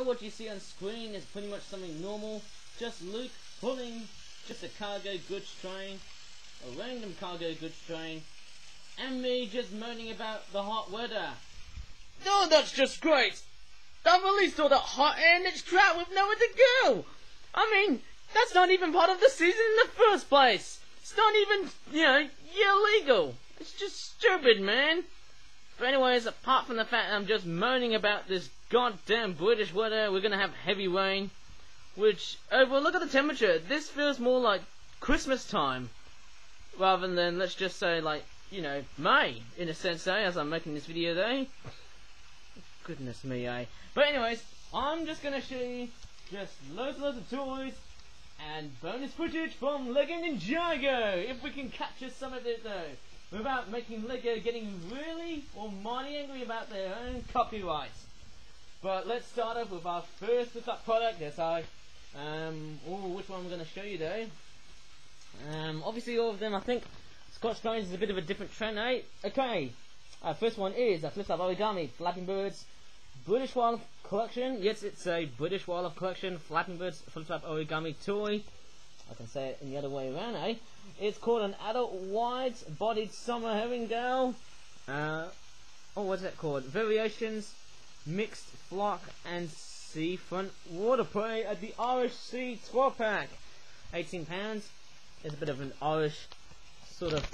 of what you see on screen is pretty much something normal. Just Luke pulling just a cargo goods train, a random cargo goods train, and me just moaning about the hot weather. Oh, that's just great! I've released all that hot air and it's trapped with nowhere to go! I mean, that's not even part of the season in the first place! It's not even, you know, illegal! It's just stupid, man! But anyways, apart from the fact that I'm just moaning about this goddamn British weather, we're gonna have heavy rain. Which, overall, look at the temperature. This feels more like Christmas time. Rather than, let's just say, like, you know, May, in a sense, eh, as I'm making this video, eh? Goodness me, eh? But anyways, I'm just gonna show you just loads and loads of toys and bonus footage from Lego Ninjago, if we can capture some of it though, without making Lego getting really or mighty angry about their own copyright. But let's start off with our first up product. Yes, I. Um, oh, which one I'm going to show you though? Um, obviously all of them. I think Scotch Bones is a bit of a different trend, eh? Okay. Uh, first one is a flip flap origami, Flapping Birds, British Wildlife Collection. Yes, it's a British Wildlife Collection, Flapping Birds flip flap origami toy. I can say it in the other way around, eh? It's called an adult wide-bodied summer herring gull. Uh, oh, what's that called? Variations, mixed flock and seafront water prey at the Irish Sea 12 pack. 18 pounds. There's a bit of an Irish sort of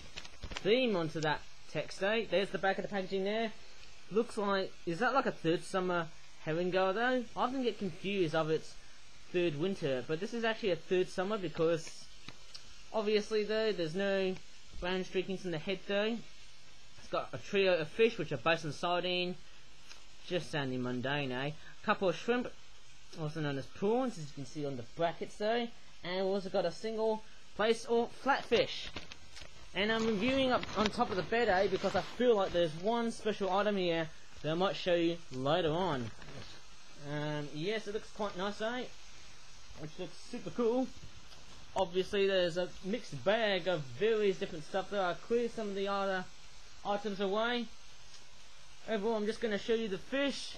theme onto that text, eh? There's the back of the packaging there. Looks like, is that like a third summer herring gull though? I often get confused of its third winter, but this is actually a third summer because obviously though, there's no brown streakings in the head though. It's got a trio of fish which are based on sardine, just sounding mundane, eh? A couple of shrimp, also known as prawns, as you can see on the brackets there. and we've also got a single plaice or flatfish. And I'm reviewing up on top of the bed, eh, because I feel like there's one special item here that I might show you later on. Um, yes, it looks quite nice, eh? Which looks super cool. Obviously, there's a mixed bag of various different stuff there. I'll clear some of the other items away. Overall, I'm just going to show you the fish.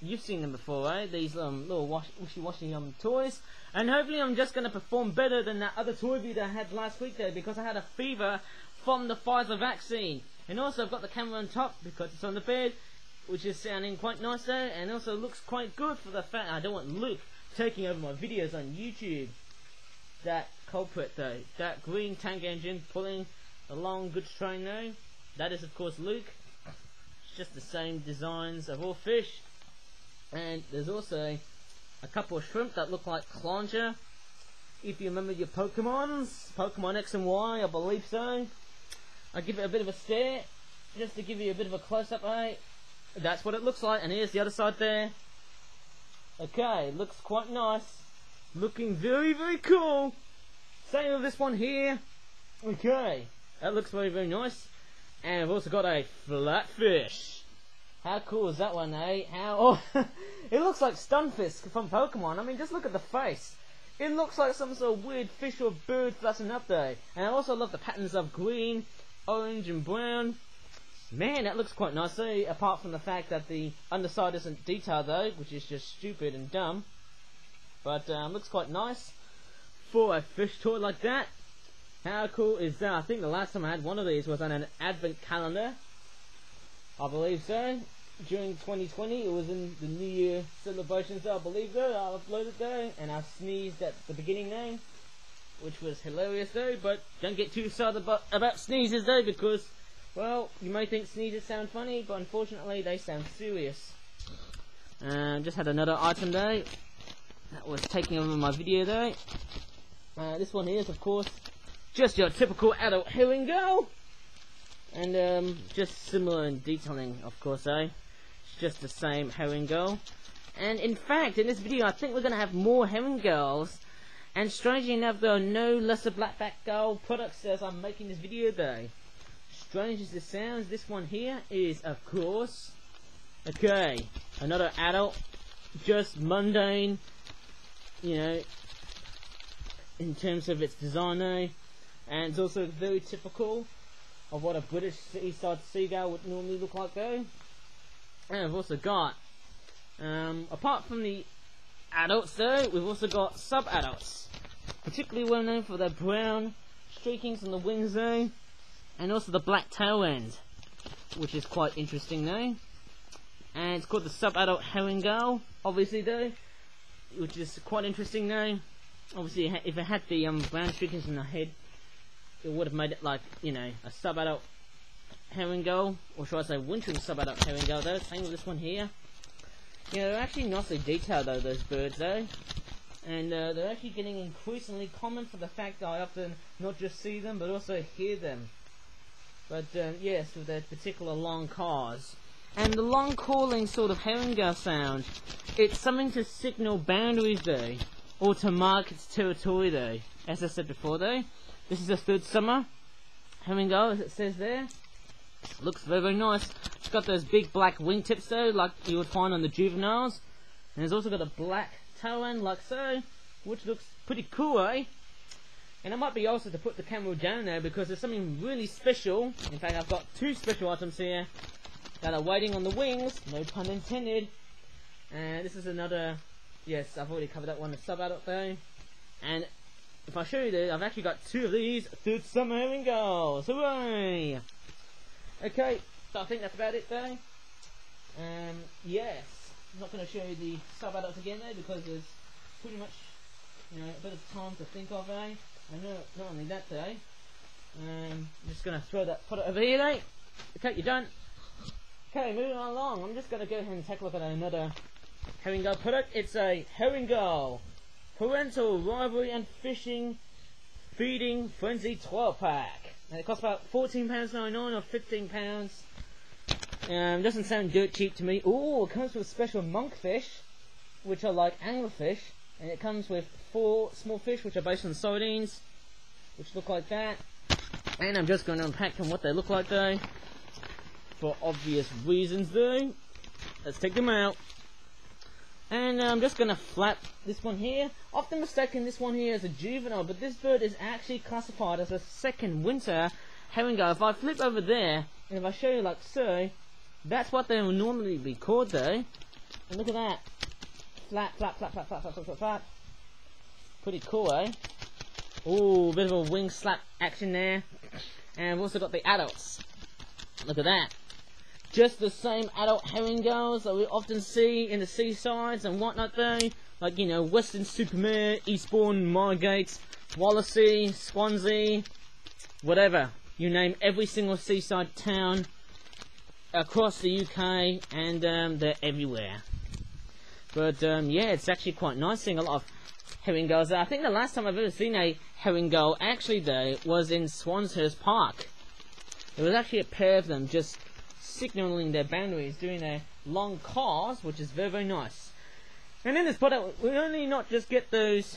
You've seen them before, right? These um, little wishy-washy um, toys. And hopefully I'm just going to perform better than that other toy video I had last week there because I had a fever from the Pfizer vaccine. And also I've got the camera on top because it's on the bed, which is sounding quite nice there. And also looks quite good for the fact I don't want Luke taking over my videos on YouTube. That culprit though, that green tank engine pulling a long goods train though, that is of course Luke just the same designs of all fish. And there's also a couple of shrimp that look like Clauncher. If you remember your Pokemons, Pokemon X and Y, I believe so. I'll give it a bit of a stare, just to give you a bit of a close-up, right? That's what it looks like, and here's the other side there. Okay, looks quite nice. Looking very, very cool. Same with this one here. Okay, that looks very, very nice. And we've also got a flatfish. How cool is that one, eh? How? Oh, it looks like Stunfisk from Pokemon. I mean, just look at the face. It looks like some sort of weird fish or bird flashing up there. And I also love the patterns of green, orange, and brown. Man, that looks quite nice, eh? Apart from the fact that the underside isn't detailed, though, which is just stupid and dumb. But um, looks quite nice for a fish toy like that. How cool is that? I think the last time I had one of these was on an advent calendar. I believe so. During 2020, it was in the New Year celebrations, I believe so. I uploaded there, and I sneezed at the beginning there, which was hilarious though, but don't get too sad about, about sneezes though, because, well, you may think sneezes sound funny, but unfortunately they sound serious. Uh, just had another item there, that was taking over my video there. Uh, this one here is, of course, just your typical adult herring gull. And um, just similar in detailing, of course, eh? It's just the same herring gull. And in fact, in this video, I think we're going to have more herring gulls. And strangely enough, there are no lesser blackback gull products as I'm making this video though. Strange as it sounds, this one here is, of course, okay, another adult, just mundane, you know, in terms of its design, eh? And it's also very typical of what a British seaside seagull would normally look like though. And I've also got um, apart from the adults though, we've also got sub-adults. Particularly well known for their brown streakings on the wings though, and also the black tail end, which is quite interesting though. And it's called the sub-adult herring gull, obviously though, which is quite interesting though. Obviously, if it had the um, brown streakings in the head, it would have made it like, you know, a sub-adult herring gull, or should I say wintering sub-adult herring gull though, same with this one here. Yeah, they're actually nicely detailed though, those birds though. And uh, they're actually getting increasingly common for the fact that I often not just see them, but also hear them. But uh, yes, with their particular long calls. And the long calling sort of herring gull sound, it's something to signal boundaries though, or to mark its territory though. As I said before though, this is the third summer herring gull, as it says there. Looks very, very nice. It's got those big black wingtips though, like you would find on the juveniles. And it's also got a black tail end like so, which looks pretty cool, eh? And it might be also to put the camera down there because there's something really special. In fact, I've got two special items here that are waiting on the wings, no pun intended. And this is another, yes, I've already covered that one, the sub-adult though. And if I show you this, I've actually got two of these third summer herring gulls. Hooray! Okay, so I think that's about it there. Um, yes, I'm not going to show you the sub-adults again though because there's pretty much, you know, a bit of time to think of, eh? And not, not only that though, um, I'm just going to throw that, put it over here, eh? Okay, you're done. Okay, moving on along, I'm just going to go ahead and take a look at another herring gull product. It's a herring gull parental rivalry and fishing feeding frenzy 12 pack. And it costs about £14.99 or £15. Um, doesn't sound dirt cheap to me. Oh, it comes with special monkfish, which are like anglerfish. And it comes with four small fish, which are based on sardines, which look like that. And I'm just going to unpack them what they look like though. For obvious reasons though. Let's take them out. And uh, I'm just going to flap this one here. Often mistaken this one here as a juvenile, but this bird is actually classified as a second winter herring gull. If I flip over there, and if I show you like so, that's what they will normally be called though. And look at that. Flap, flap, flap, flap, flap, flap, flap, flap, flap. Pretty cool, eh? Ooh, bit of a wing slap action there. And we've also got the adults. Look at that just the same adult herring gulls that we often see in the seasides and whatnot though. Like, you know, Weston-super-Mare, Eastbourne, Margate, Wallasey, Swansea, whatever. You name every single seaside town across the UK and um, they're everywhere. But um, yeah, it's actually quite nice seeing a lot of herring gulls. I think the last time I've ever seen a herring gull actually though was in Swanshurst Park. There was actually a pair of them just signaling their boundaries, doing their long calls, which is very, very nice. And in this product, we only not just get those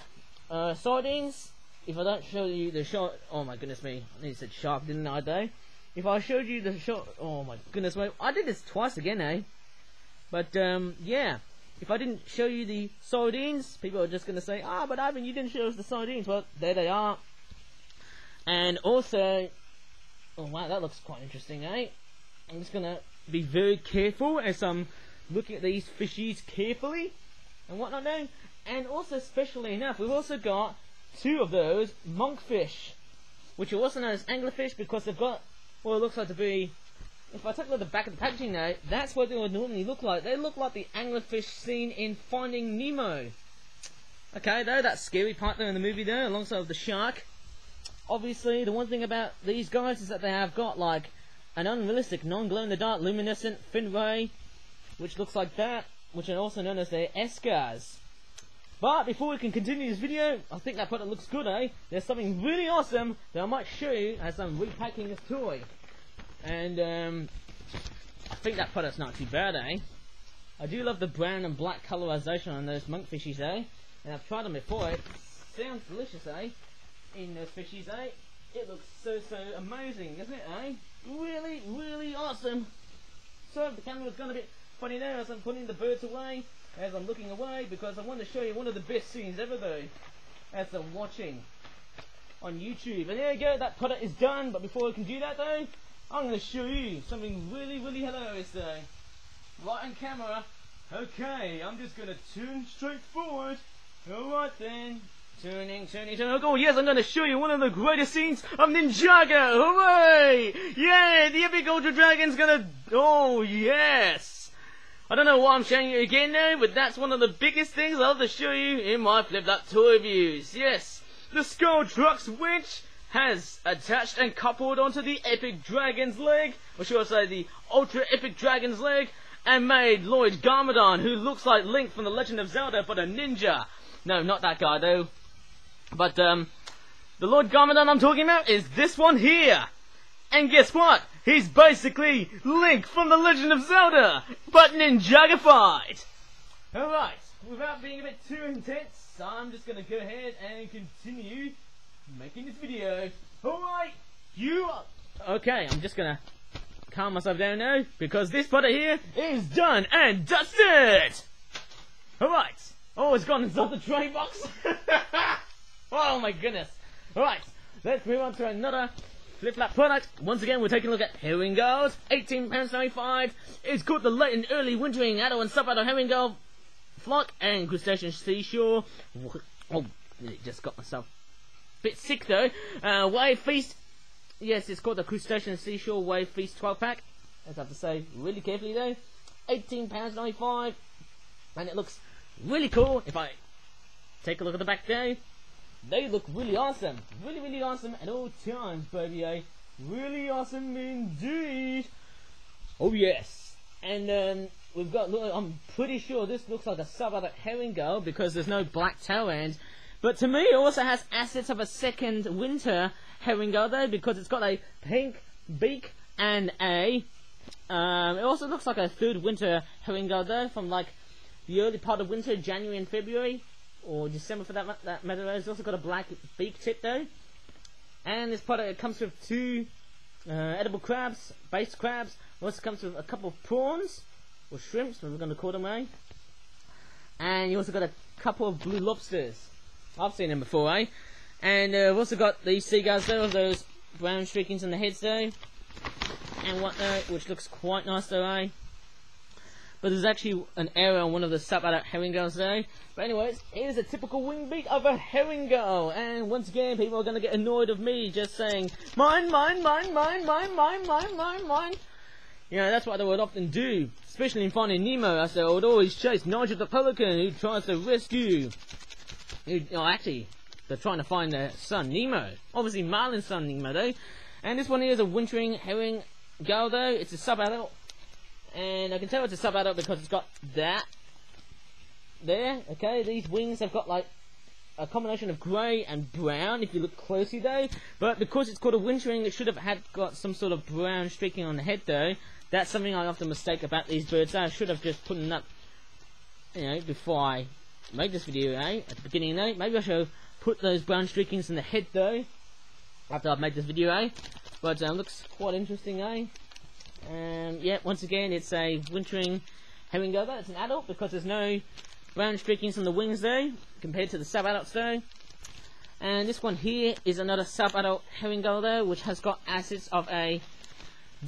uh, sardines. If I don't show you the shot, oh my goodness me, I nearly said shark, didn't I, though? If I showed you the shot, oh my goodness me, I did this twice again, eh? But, um, yeah. If I didn't show you the sardines, people are just going to say, ah, but Ivan, you didn't show us the sardines. Well, there they are. And also, oh wow, that looks quite interesting, eh? I'm just gonna be very careful as I'm looking at these fishies carefully and whatnot now. And also, specially enough, we've also got two of those monkfish, which are also known as anglerfish because they've got what it looks like to be. If I take a look at the back of the packaging now, that's what they would normally look like. They look like the anglerfish seen in Finding Nemo. Okay, though, that scary part there in the movie there, alongside the shark. Obviously, the one thing about these guys is that they have got, like, an unrealistic non-glow-in-the-dark luminescent fin ray, which looks like that, which are also known as their escas. But before we can continue this video, I think that product looks good, eh? There's something really awesome that I might show you as I'm repacking this toy. And, um, I think that product's not too bad, eh? I do love the brown and black colorization on those monkfishies, eh? And I've tried them before, it sounds delicious, eh? In those fishies, eh? It looks so, so amazing, isn't it, eh? Really, really awesome. So the camera was going to be funny now as I'm putting the birds away, as I'm looking away, because I want to show you one of the best scenes ever though, as I'm watching on YouTube. And there you go, that product is done, but before I can do that though, I'm going to show you something really, really hilarious though. Right on camera, Okay, I'm just gonna turn straight forward. Alright then. Turning, turning, turning. Oh yes, I'm gonna show you one of the greatest scenes of Ninjago! Hooray! Yeah, the Epic Ultra Dragon's gonna... Oh yes! I don't know why I'm showing you again now, but that's one of the biggest things I'll have to show you in my flip-flap toy reviews. Yes, the Skull Trucks winch has attached and coupled onto the Epic Dragon's leg, or should I say the Ultra Epic Dragon's leg, and made Lloyd Garmadon, who looks like Link from The Legend of Zelda, but a ninja. No, not that guy though. But, um, the Lord Garmadon I'm talking about is this one here. And guess what? He's basically Link from The Legend of Zelda, but ninjagified. Alright, without being a bit too intense, I'm just gonna go ahead and continue making this video. Alright, you are... Okay, I'm just gonna calm myself down now, because this part here is done and dusted! Alright, oh, it's gone inside the tray box. oh my goodness. Alright, let's move on to another flip-flap product. Once again, we're taking a look at herring gulls. £18.95. It's called the late and early wintering adult and sub-adult herring gull flock and crustacean seashore. Oh, it just got myself a bit sick though. Uh, wave feast. Yes, it's called the crustacean seashore wave feast 12 pack. As I have to say, really carefully though. £18.95. And it looks really cool. If I take a look at the back there, they look really awesome. Really, really awesome at all times, baby. Eh? Really awesome indeed. Oh yes. And um, we've got. Look, I'm pretty sure this looks like a sub-adult herring gull because there's no black tail end. But to me, it also has assets of a second winter herring gull though because it's got a pink beak and a. Um, it also looks like a third winter herring gull though from like the early part of winter, January and February or December for that that matter. It's also got a black beak tip though, and this product comes with two uh, edible crabs, base crabs. It also comes with a couple of prawns or shrimps, we're going to call them, eh? And you also got a couple of blue lobsters. I've seen them before, eh? And uh, we've also got these seagulls though, those brown streakings on the heads though, and whatnot, which looks quite nice though, eh? But there's actually an error on one of the sub-adult herring gulls there. But anyways, here's a typical wing beat of a herring gull. And once again, people are going to get annoyed of me just saying, mine, mine, mine, mine, mine, mine, mine, mine, mine. You know, that's what they would often do. Especially in Finding Nemo, as they would always chase Nigel the Pelican, who tries to rescue... Who, oh, actually, they're trying to find their son, Nemo. Obviously, Marlin's son, Nemo, though. And this one here is a wintering herring gull, though. It's a sub-adult and I can tell it's a sub-adult because it's got that there, okay, these wings have got like a combination of grey and brown if you look closely though, but because it's called a wintering it should have had got some sort of brown streaking on the head though, that's something I often mistake about these birds, I should have just put them up, you know, before I make this video, eh, at the beginning though, maybe I should have put those brown streakings in the head though, after I've made this video, eh, but um, looks quite interesting, eh, um, yeah, once again, it's a wintering herring gull. It's an adult because there's no brown streakings on the wings though, compared to the sub-adults though. And this one here is another sub-adult herring gull which has got assets of a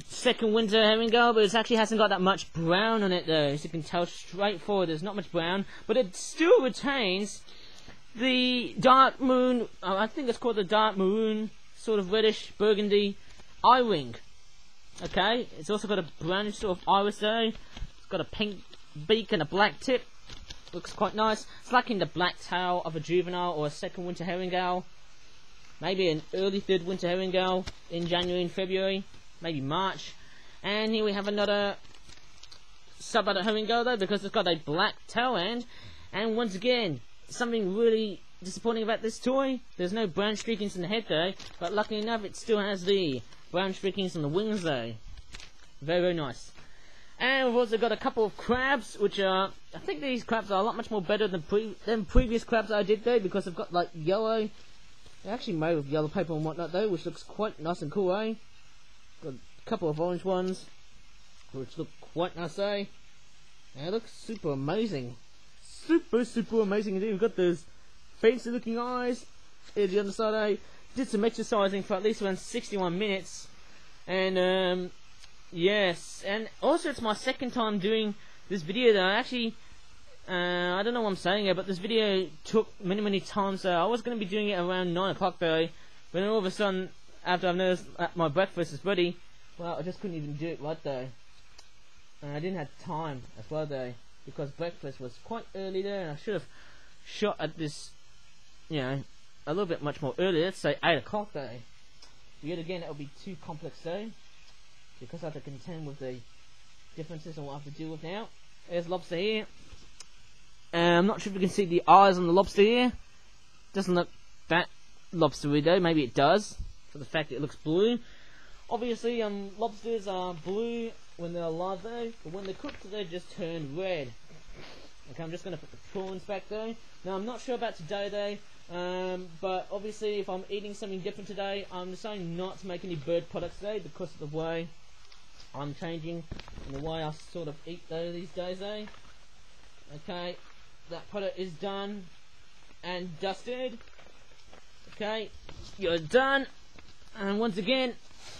second winter herring gull, but it actually hasn't got that much brown on it though. As you can tell straight forward, there's not much brown, but it still retains the dark moon, oh, I think it's called the dark maroon, sort of reddish burgundy eye ring. Okay, it's also got a brownish sort of iris there. It's got a pink beak and a black tip. Looks quite nice. It's like in the black tail of a juvenile or a second winter herring gull. Maybe an early third winter herring gull in January and February. Maybe March. And here we have another sub-adult herring gull though because it's got a black tail end. And once again, something really disappointing about this toy. There's no brown streakings in the head though, but luckily enough it still has the brown streakings on the wings though. Very, very nice. And we've also got a couple of crabs, which are, I think these crabs are a lot much more better than, pre than previous crabs I did though, because they've got like yellow, they're actually made with yellow paper and whatnot though, which looks quite nice and cool eh. Got a couple of orange ones, which look quite nice eh. And it looks super amazing. Super, super amazing indeed. We've got those fancy looking eyes. Here's the other side eh did some exercising for at least around 61 minutes. And, um, yes. And also, it's my second time doing this video that I actually, uh, I don't know what I'm saying here, but this video took many, many times. So I was going to be doing it around 9 o'clock though, but then all of a sudden, after I've noticed that my breakfast is ready, well, I just couldn't even do it right though. And I didn't have time as well though, because breakfast was quite early there, and I should have shot at this, you know, a little bit much more earlier, say 8 o'clock though. Yet again, it will be too complex though, because I have to contend with the differences and what I have to deal with now. There's lobster here. I'm not sure if you can see the eyes on the lobster here. Doesn't look that lobstery though. Maybe it does, for the fact it looks blue. Obviously, um, lobsters are blue when they're alive though, but when they're cooked they just turn red. Okay, I'm just going to put the prawns back though. Now, I'm not sure about today though, um, but obviously if I'm eating something different today, I'm deciding not to make any bird products today because of the way I'm changing and the way I sort of eat though these days though. Okay, that product is done and dusted. Okay, you're done. And once again,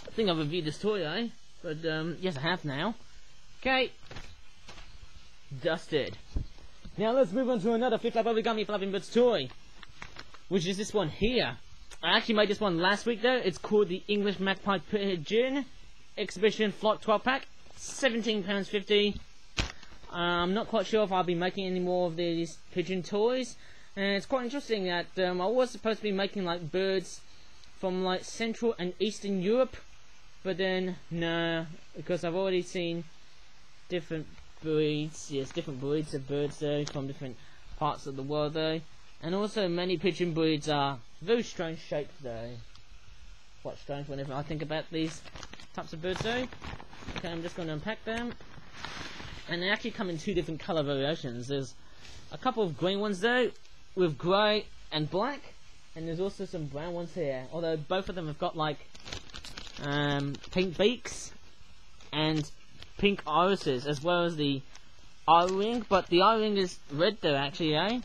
I think I've reviewed this toy though, but um, yes I have now. Okay, dusted. Now let's move on to another Flip Flap Origami Flapping Birds toy, which is this one here. I actually made this one last week though. It's called the English Magpie Pigeon Exhibition Flock 12 Pack, £17.50. Uh, I'm not quite sure if I'll be making any more of these pigeon toys. And it's quite interesting that um, I was supposed to be making like birds from like Central and Eastern Europe, but then no, because I've already seen different breeds, yes, different breeds of birds though from different parts of the world though, and also many pigeon breeds are very strange shapes though. Quite strange whenever I think about these types of birds though. Okay, I'm just going to unpack them, and they actually come in two different colour variations. There's a couple of green ones though, with grey and black, and there's also some brown ones here. Although both of them have got like um, pink beaks and pink irises as well as the eye ring, but the eye ring is red though actually, eh?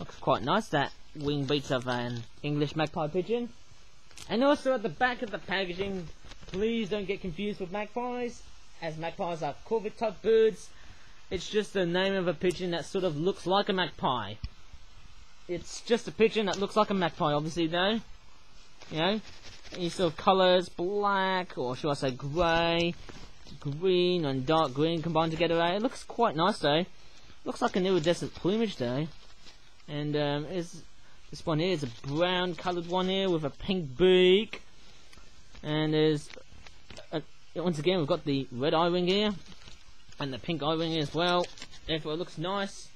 Looks quite nice that wing beats of an English magpie pigeon. And also at the back of the packaging, please don't get confused with magpies, as magpies are corvid type birds. It's just the name of a pigeon that sort of looks like a magpie. It's just a pigeon that looks like a magpie, obviously though. You know? Any sort of colours, black, or should I say grey, green and dark green combined together. Eh? It looks quite nice though. Looks like an iridescent plumage though. And um, is this one here is a brown coloured one here with a pink beak. And there's uh, once again we've got the red eye ring here and the pink eye ring as well. Therefore, it looks nice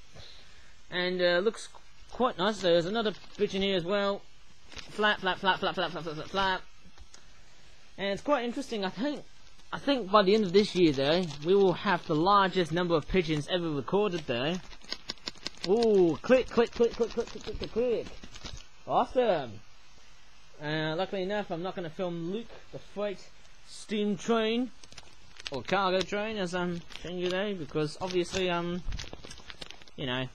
and uh, looks quite nice. There's another pigeon here as well. Flap, flap, flap, flap, flap, flap, flap, flap. And it's quite interesting. I think I think by the end of this year, though, we will have the largest number of pigeons ever recorded, though. Ooh, click, click, click, click, click, click, click, click. Awesome. Uh, luckily enough, I'm not going to film Luke, the freight steam train, or cargo train, as I'm showing you there, because obviously, um, you know,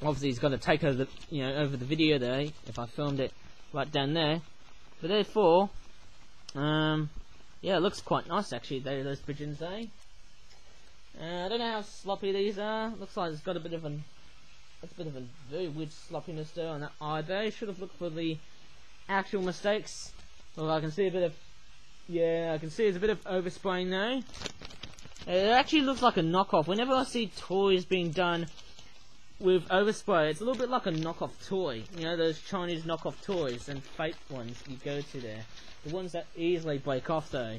obviously he's got to take over the, you know, over the video there, if I filmed it right down there. But therefore, um, yeah, it looks quite nice actually, they, those pigeons, eh? Uh, I don't know how sloppy these are. Looks like it's got a bit of an, it's a bit of a very weird sloppiness there on that eye there. Should have looked for the actual mistakes. Well, I can see a bit of, yeah, I can see there's a bit of overspraying there. It actually looks like a knockoff. Whenever I see toys being done with overspray, it's a little bit like a knockoff toy. You know, those Chinese knockoff toys and fake ones you go to there. The ones that easily break off though.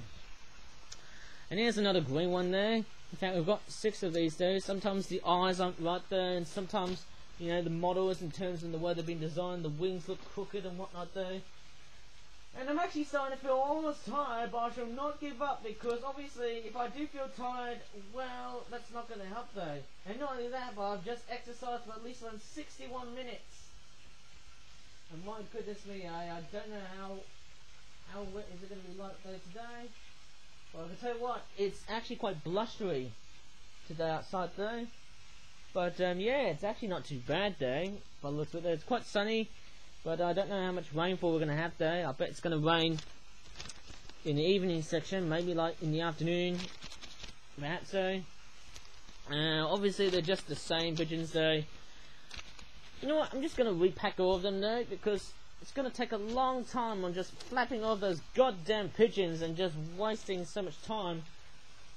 And here's another green one there. In fact, we've got six of these though. Sometimes the eyes aren't right there, and sometimes, you know, the models in terms of the way they've been designed, the wings look crooked and whatnot though. And I'm actually starting to feel almost tired, but I shall not give up because obviously, if I do feel tired, well, that's not going to help though. And not only that, but I've just exercised for at least around 61 minutes. And my goodness me, I, I don't know how how wet is it going to be like though today? Well, I can tell you what, it's actually quite blustery today outside though. But um, yeah, it's actually not too bad though. By the looks of it, it's quite sunny. But I don't know how much rainfall we're going to have today. I bet it's going to rain in the evening section, maybe like in the afternoon. Perhaps so. Uh, obviously, they're just the same pigeons, though. You know what? I'm just going to repack all of them, though, because it's going to take a long time on just flapping all those goddamn pigeons and just wasting so much time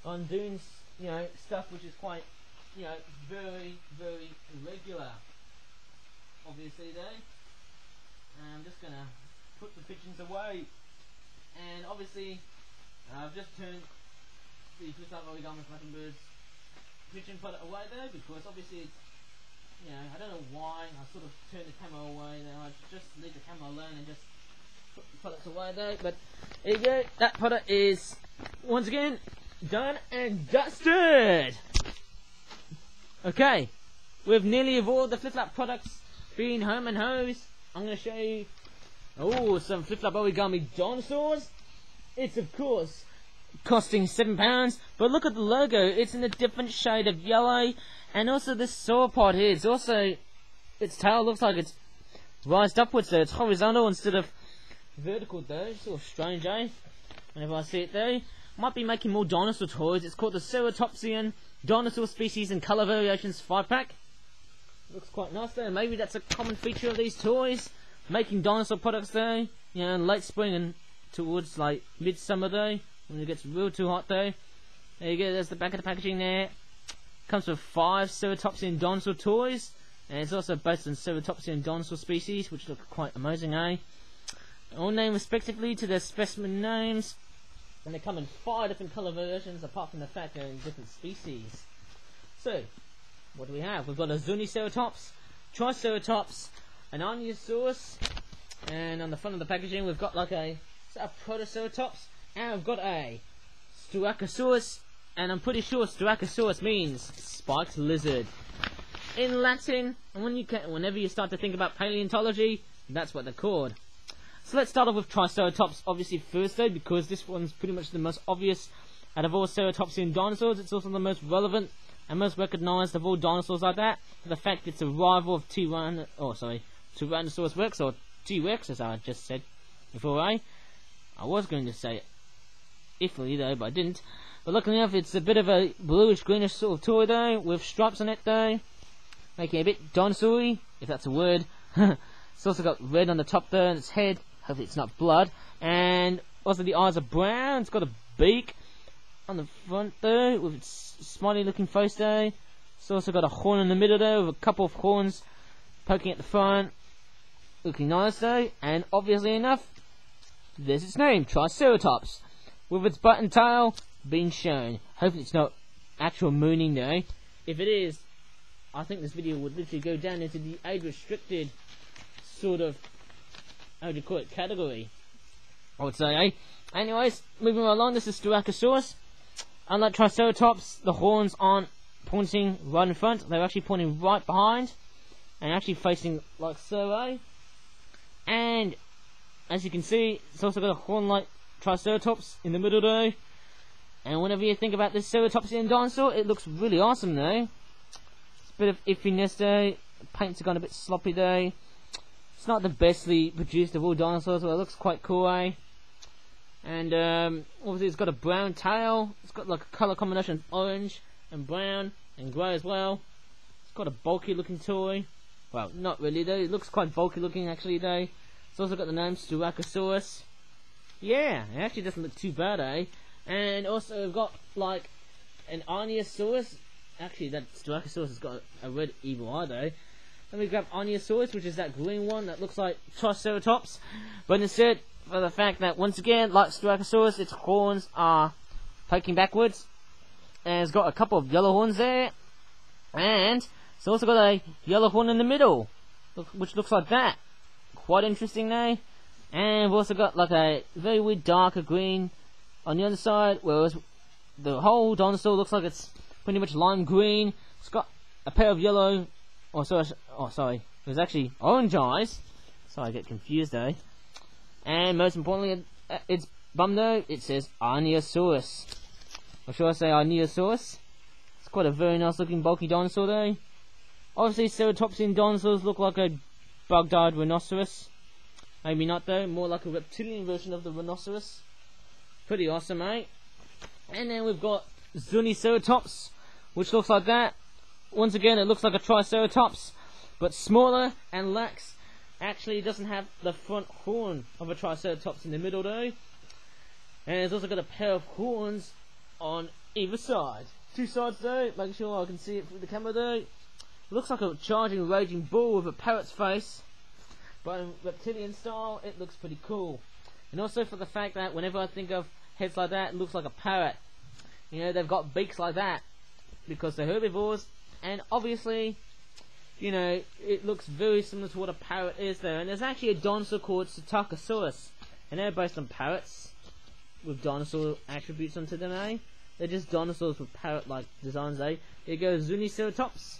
on doing, you know, stuff which is quite, you know, very, very irregular. Obviously, though. And I'm just going to put the pigeons away. And obviously, I've just turned the up origami flapping birds pigeon put it away there because obviously it's know, I don't know why I sort of turned the camera away there. I just leave the camera alone and just put the products away though. But there you go, that product is once again done and dusted. Okay, we've nearly all the flip flap products being home and hose, I'm going to show you oh some flip flap origami dinosaurs. It's of course costing seven pounds. But look at the logo; it's in a different shade of yellow, and also this sauropod here. It's also its tail looks like it's rised upwards there. It's horizontal instead of vertical though. It's sort of strange, eh? Whenever I see it though, might be making more dinosaur toys. It's called the Ceratopsian Dinosaur Species and Color Variations 5 pack. Looks quite nice though. Maybe that's a common feature of these toys. Making dinosaur products though. You know, in late spring and towards like midsummer though when it gets real too hot though. There you go, there's the back of the packaging there. Comes with five Ceratopsian dinosaur toys, and it's also based on Ceratopsian dinosaur species, which look quite amazing, eh? All named respectively to their specimen names, and they come in five different colour versions, apart from the fact they're in different species. So, what do we have? We've got a Zuniceratops, Triceratops, an Oniusaurus, and on the front of the packaging we've got like a, a Protoceratops, and I've got a Styracosaurus, and I'm pretty sure Styracosaurus means spiked lizard. In Latin, when you can, whenever you start to think about paleontology, that's what they're called. So let's start off with Triceratops, obviously first though, because this one's pretty much the most obvious out of all Ceratopsian dinosaurs. It's also the most relevant and most recognized of all dinosaurs like that. For the fact it's a rival of Tyrann, oh sorry, Tyrannosaurus Rex or T-Rex, as I just said before. I, I was going to say iffily though, but I didn't. But luckily enough, it's a bit of a bluish greenish sort of toy though, with stripes on it though, making it a bit dinosaur if that's a word. it's also got red on the top there and its head. Hopefully it's not blood. And also the eyes are brown. It's got a beak on the front though, with its smiley looking face there. It's also got a horn in the middle there with a couple of horns poking at the front. Looking nice though. And obviously enough, there's its name, Triceratops with its button tail being shown. Hopefully it's not actual mooning though. If it is, I think this video would literally go down into the age restricted sort of, how would you call it, category. I would say, eh? Anyways, moving along, this is Styracosaurus. Unlike Triceratops, the horns aren't pointing right in front, they're actually pointing right behind, and actually facing like so, eh? And, as you can see, it's also got a horn-like Triceratops in the middle there. And whenever you think about this Ceratopsian dinosaur, it looks really awesome though. It's a bit of iffiness there. Paints have gone a bit sloppy there. It's not the bestly produced of all dinosaurs, but it looks quite cool, eh? And um, obviously it's got a brown tail. It's got like a colour combination of orange and brown and grey as well. It's got a bulky looking toy. Well, not really though. It looks quite bulky looking actually though. It's also got the name Styracosaurus. Yeah, it actually doesn't look too bad, eh? And also we've got like an Oniusaurus. Actually, that Styracosaurus has got a red evil eye though. Then we grab Oniusaurus, which is that green one that looks like Triceratops, but instead, for the fact that once again, like Styracosaurus, its horns are poking backwards, and it's got a couple of yellow horns there, and it's also got a yellow horn in the middle, which looks like that. Quite interesting, though. And we've also got like a very weird darker green on the other side, whereas the whole dinosaur looks like it's pretty much lime green. It's got a pair of yellow, oh sorry, oh sorry, there's actually orange eyes. Sorry, I get confused though. And most importantly, uh, it's bum though, it says Oniusaurus. Or should I say Oniusaurus? It's quite a very nice looking bulky dinosaur though. Obviously, Ceratopsian dinosaurs look like a bug-eyed rhinoceros. Maybe not though, more like a reptilian version of the rhinoceros. Pretty awesome, mate. And then we've got Zuniceratops, which looks like that. Once again, it looks like a Triceratops, but smaller and lacks. Actually, it doesn't have the front horn of a Triceratops in the middle though. And it's also got a pair of horns on either side. Two sides though, making sure I can see it through the camera though. Looks like a charging, raging bull with a parrot's face. But in reptilian style, it looks pretty cool. And also for the fact that whenever I think of heads like that, looks like a parrot. You know, they've got beaks like that. Because they're herbivores. And obviously, you know, it looks very similar to what a parrot is there. And there's actually a dinosaur called Psittacosaurus. And they're based on parrots. With dinosaur attributes onto them, eh? They're just dinosaurs with parrot-like designs, eh? Here goes Zuniceratops.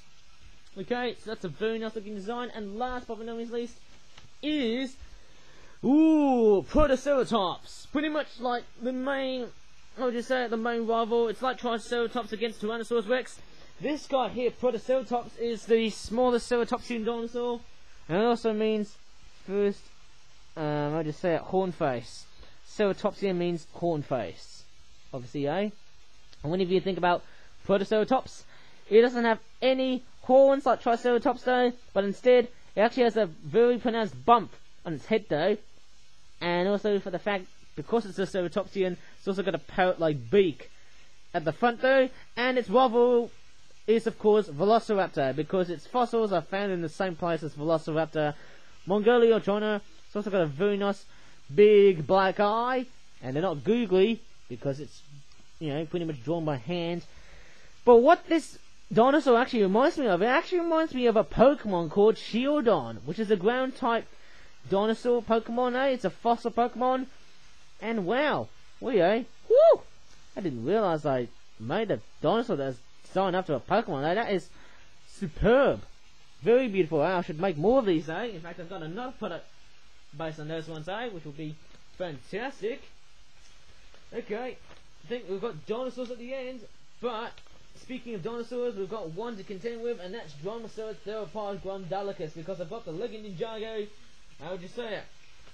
Okay, so that's a very nice looking design. And last but not least is Ooh, Protoceratops. Pretty much like the main, I would you say it, the main rival. It's like Triceratops against Tyrannosaurus Rex. This guy here, Protoceratops, is the smallest ceratopsian dinosaur. And it also means first, um, I'll just say it, horn face. Ceratopsian means horn face. Obviously, eh? And whenever you think about Protoceratops, it doesn't have any horns like Triceratops though, but instead it actually has a very pronounced bump on its head though, and also for the fact because it's a ceratopsian, it's also got a parrot-like beak at the front though, and its rival is of course Velociraptor because its fossils are found in the same place as Velociraptor, Mongolia China. It's also got a very nice big black eye, and they're not googly because it's you know pretty much drawn by hand. But what this dinosaur actually reminds me of, it actually reminds me of a Pokemon called Shieldon, which is a ground type dinosaur Pokemon, eh? It's a fossil Pokemon. And wow, we eh? Woo! I didn't realize I made a dinosaur that's designed after a Pokemon. Eh? That is superb. Very beautiful. Eh? I should make more of these, eh? In fact, I've got another product based on those ones, eh? Which will be fantastic. Okay, I think we've got dinosaurs at the end, but speaking of dinosaurs, we've got one to contend with, and that's Dromaeosaurus theropod Grundalicus, because I've got the Lego Ninjago how would you say it?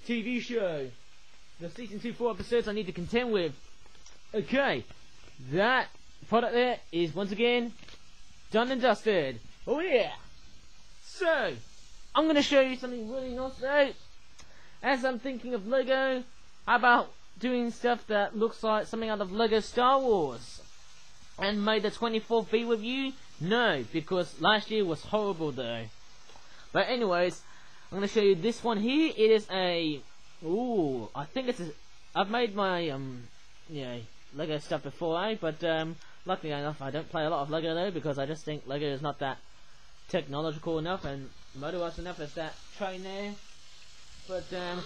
TV show. The season 2 4 episodes I need to contend with. Okay. That product there is once again done and dusted. Oh yeah. So, I'm going to show you something really nice today. As I'm thinking of Lego, how about doing stuff that looks like something out of Lego Star Wars? And may the 24th be with you? No, because last year was horrible though. But anyways, I'm to show you this one here. It is a... Ooh, I think it's a... I've made my, um, know, Lego stuff before, eh? But, um, luckily enough, I don't play a lot of Lego, though, because I just think Lego is not that technological enough and motorized enough as that train there. But, um,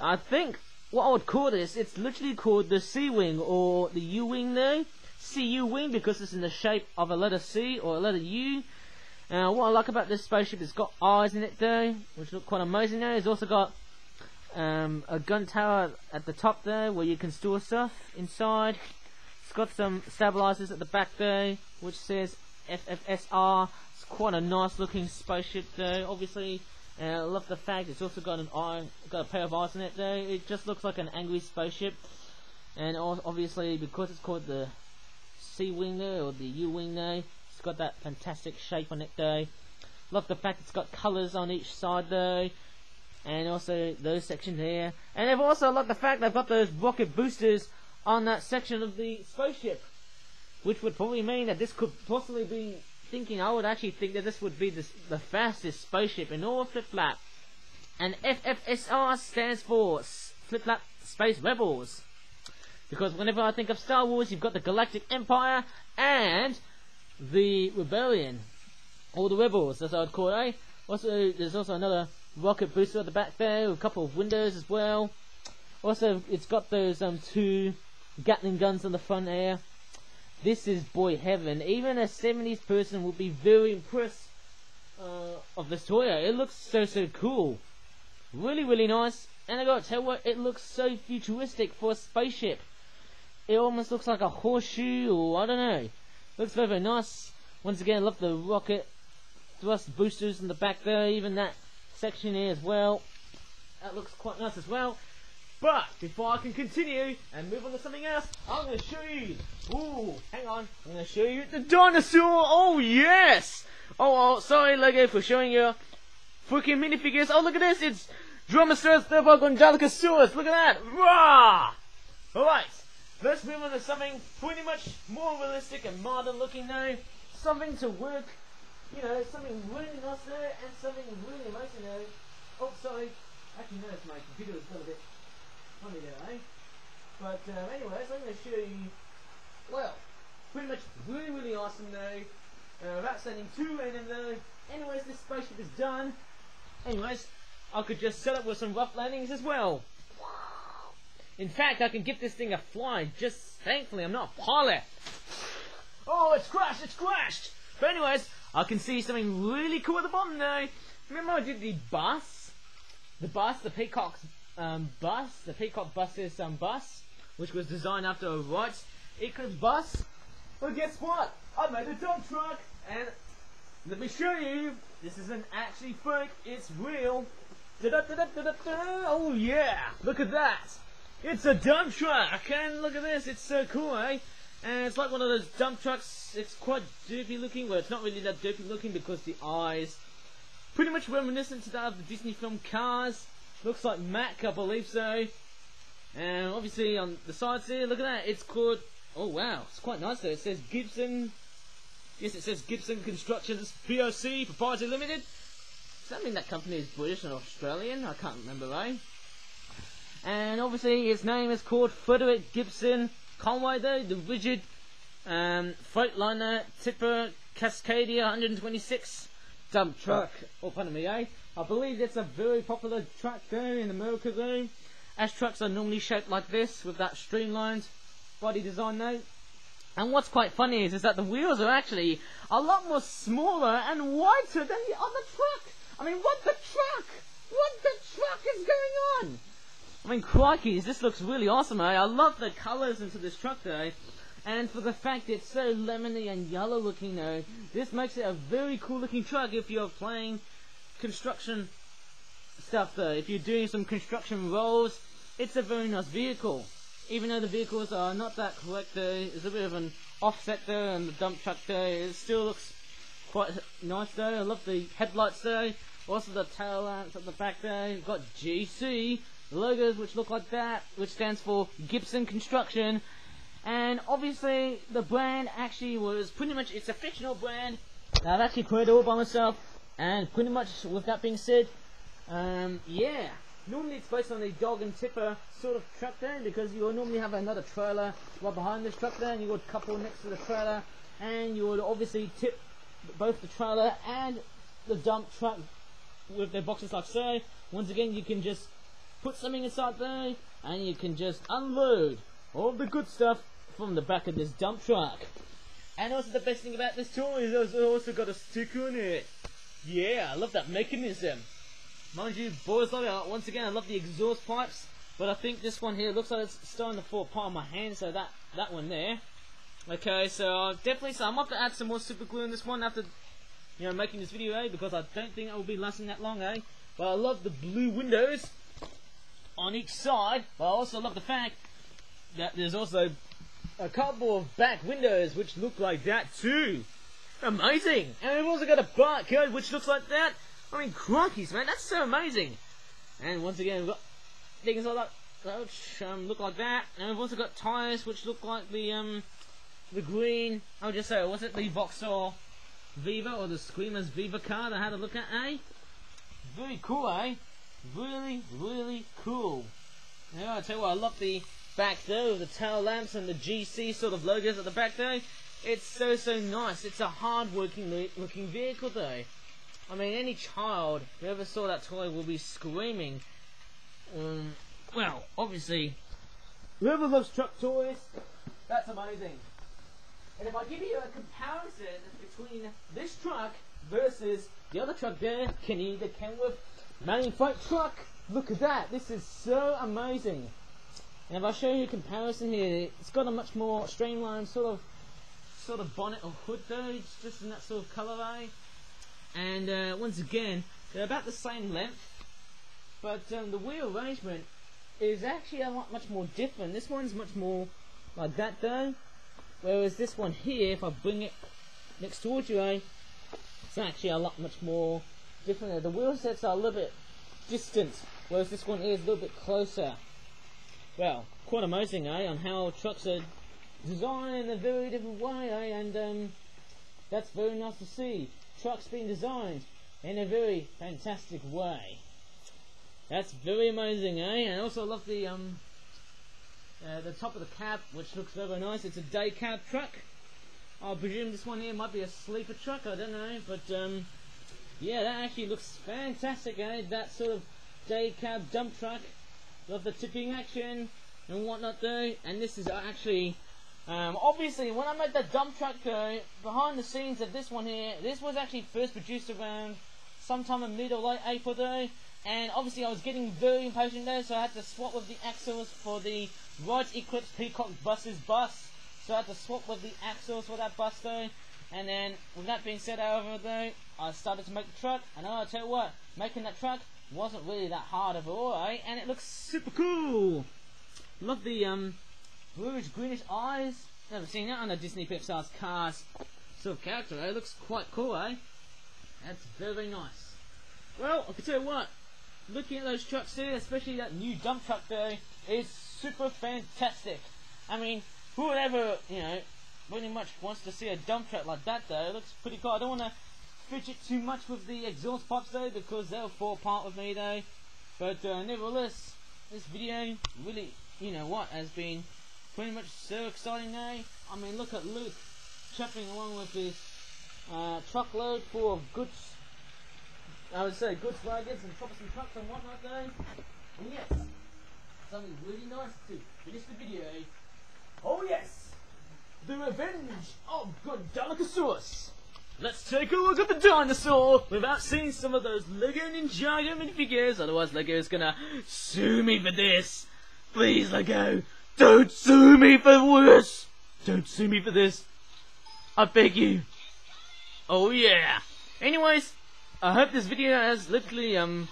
I think what I would call this, it's literally called the C-Wing, or the U-Wing there. C-U-Wing, because it's in the shape of a letter C, or a letter U. Now, what I like about this spaceship, it's got eyes in it though, which look quite amazing there. It's also got um, a gun tower at the top there, where you can store stuff inside. It's got some stabilizers at the back there, which says FFSR. It's quite a nice looking spaceship though, obviously. And I love the fact it's also got an eye, got a pair of eyes in it though. It just looks like an angry spaceship. And obviously, because it's called the C-Wing there, or the U-Wing there, it's got that fantastic shape on it though. Love the fact it's got colours on each side though. And also those sections here. And I've also loved the fact they've got those rocket boosters on that section of the spaceship. Which would probably mean that this could possibly be thinking, I would actually think that this would be the, the fastest spaceship in all of Flip Flap. And FFSR stands for Flip Flap Space Rebels. Because whenever I think of Star Wars, you've got the Galactic Empire and the rebellion, or the rebels, as I would call it. Eh? Also, there's also another rocket booster at the back there, a couple of windows as well. Also, it's got those um two Gatling guns on the front there. This is boy heaven. Even a 70s person would be very impressed uh, of this toy. It looks so so cool, really really nice. And I gotta tell you what, it looks so futuristic for a spaceship. It almost looks like a horseshoe, or I don't know. Looks very, very nice. Once again, love the rocket thrust boosters in the back there, even that section here as well. That looks quite nice as well. But before I can continue and move on to something else, I'm going to show you. Ooh, hang on. I'm going to show you the dinosaur. Oh yes. Oh, oh, sorry Lego for showing you freaking minifigures. Oh look at this. It's Dromaeosaurus theropodonticosaurus. Look at that. Rah! All right. Let's move on to something pretty much more realistic and modern looking now. Something to work. You know, something really nice there and something really amazing there. Oh, sorry. Actually, no, my computer was a little bit funny there, eh? But uh, anyways, I'm going to show you, well, pretty much really, really awesome though. Uh, without sending too random though. Anyways, this spaceship is done. Anyways, I could just set up with some rough landings as well. In fact, I can give this thing a fly. Just thankfully, I'm not a pilot. Oh, it's crashed! It's crashed! But anyways, I can see something really cool at the bottom there. Remember I did the bus? The bus, the Peacock's um, bus, the Peacock bus's um, bus, which was designed after a Wright Eclipse bus. Well, guess what? I made a dump truck, and let me show you. This isn't actually fake, it's real. Da -da -da oh yeah, look at that. It's a dump truck, and look at this, it's so cool, eh? And it's like one of those dump trucks, it's quite derpy looking, well it's not really that derpy looking because the eyes, pretty much reminiscent to that of the Disney film Cars. Looks like Mack, I believe so. And obviously on the sides here, look at that, it's called, oh wow, it's quite nice though, it says Gibson, yes it says Gibson Constructions POC, Proprietary Limited. Does that mean that company is British and Australian? I can't remember, right? And obviously his name is called Frederick Gibson Conway though, the rigid um, Freightliner Tipper Cascadia 126 dump truck. Oh, pardon me, eh? I believe it's a very popular truck there in America though. As trucks are normally shaped like this with that streamlined body design though. And what's quite funny is, is that the wheels are actually a lot more smaller and wider than the other truck. I mean, what the truck? What the truck is going on? I mean, crikey, this looks really awesome, eh? I love the colours into this truck, though. And for the fact it's so lemony and yellow looking, though, this makes it a very cool looking truck if you're playing construction stuff, though. If you're doing some construction roles, it's a very nice vehicle. Even though the vehicles are not that correct, though, there's a bit of an offset there, and the dump truck there, it still looks quite nice, though. I love the headlights, though. Also the tail lamps at the back there. You've got GC logos which look like that, which stands for Gibson Construction. And obviously, the brand actually was pretty much, it's a fictional brand. I've actually created all by myself. And pretty much, with that being said, um, yeah. Normally it's based on a dog and tipper sort of truck there, because you will normally have another trailer right behind this truck there, and you would couple next to the trailer, and you would obviously tip both the trailer and the dump truck with their boxes like so. Once again, you can just put something inside there, and you can just unload all the good stuff from the back of this dump truck. And also the best thing about this toy is it's also got a sticker on it. Yeah, I love that mechanism. Mind you, boys love it. Once again, I love the exhaust pipes, but I think this one here looks like it's starting to fall apart on my hand, so that, that one there. Okay, so I'll definitely, so I'm going to add some more super glue in this one after, you know, making this video, eh, because I don't think it will be lasting that long, eh. But I love the blue windows on each side, but I also love the fact that there's also a couple of back windows which look like that too. Amazing! And we've also got a barcode which looks like that. I mean, crunkies, man, that's so amazing. And once again, we've got things like that which um, look like that. And we've also got tyres which look like the um the green. I'll just say, was it the Vauxhall Viva or the Screamers Viva car that I had a look at, eh? Very cool, eh? Really, really cool. Yeah, I tell you what, I love the back there with the tail lamps and the GC sort of logos at the back there. It's so, so nice. It's a hard working looking vehicle though. I mean, any child who ever saw that toy will be screaming. Um, well, obviously, whoever loves truck toys, that's amazing. And if I give you a comparison between this truck versus the other truck there, Kenny the Kenworth Mainfreight Truck, look at that, this is so amazing. And if I show you a comparison here, it's got a much more streamlined sort of sort of bonnet or hood though, it's just in that sort of colourway. And uh, once again, they're about the same length, but um, the wheel arrangement is actually a lot much more different. This one's much more like that though. Whereas this one here, if I bring it next towards you, eh, it's actually a lot much more different. The wheel sets are a little bit distant, whereas this one is a little bit closer. Well, quite amazing, eh, on how trucks are designed in a very different way, eh, and um, that's very nice to see. Trucks being designed in a very fantastic way. That's very amazing, eh? And I also love the um, uh, the top of the cab, which looks very nice. It's a day cab truck. I presume this one here might be a sleeper truck. I don't know, but um, yeah, that actually looks fantastic, eh? That sort of day cab dump truck. Love the tipping action and whatnot, though. And this is actually um, obviously, when I made that dump truck though, behind the scenes of this one here, this was actually first produced around sometime in mid or late April though, and obviously I was getting very impatient there, so I had to swap with the axles for the Wright Eclipse Peacock Buses bus, so I had to swap with the axles for that bus though, and then, with that being said however though, I started to make the truck, and I'll tell you what, making that truck wasn't really that hard of all, eh? and it looks super cool! Love the, um, bluish greenish eyes. Never seen that on a Disney Pixar's Cars sort of character. It looks quite cool, eh? That's very nice. Well, I can tell you what. Looking at those trucks here, especially that new dump truck there, is super fantastic. I mean, who would ever, you know, really much wants to see a dump truck like that though? It looks pretty cool. I don't want to fidget too much with the exhaust pipes though, because they'll fall apart with me though. But uh, nevertheless, this video really, you know what, has been pretty much so exciting now. I mean, look at Luke chuffing along with his uh, truckload full of goods. I would say goods wagons and troublesome trucks and whatnot though. And yes, something really nice to finish the video. Oh yes, the revenge of Godolicosaurus. Let's take a look at the dinosaur without seeing some of those Lego Ninjago minifigures, otherwise Lego's gonna sue me for this. Please, Lego, don't sue me for this! Don't sue me for this! I beg you! Oh yeah! Anyways, I hope this video has literally, um,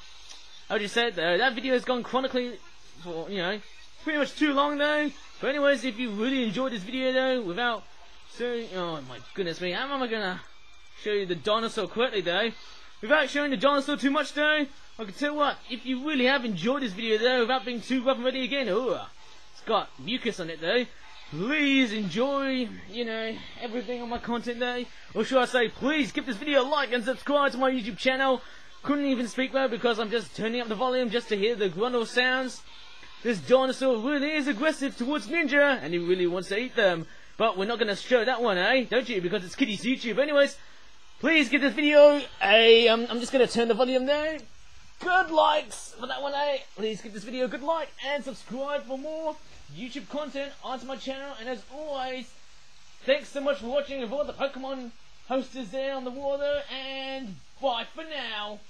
how do you say it? That video has gone chronically for, you know, pretty much too long though. But anyways, if you really enjoyed this video though, without showing, oh my goodness me, how am I gonna show you the dinosaur quickly though? Without showing the dinosaur too much though, I can tell you what, if you really have enjoyed this video though, without being too rough and ready again, oh, it's got mucus on it though. Please enjoy, you know, everything on my content there. Or should I say, please give this video a like and subscribe to my YouTube channel. Couldn't even speak well because I'm just turning up the volume just to hear the grundle sounds. This dinosaur really is aggressive towards Ninja, and he really wants to eat them. But we're not going to show that one, eh? Don't you? Because it's Kitty's YouTube. Anyways, please give this video a... Um, I'm just going to turn the volume down. Good likes for that one, eh? Please give this video a good like and subscribe for more. YouTube content onto my channel. And as always, thanks so much for watching of all the Pokemon posters there on the wall there. And bye for now.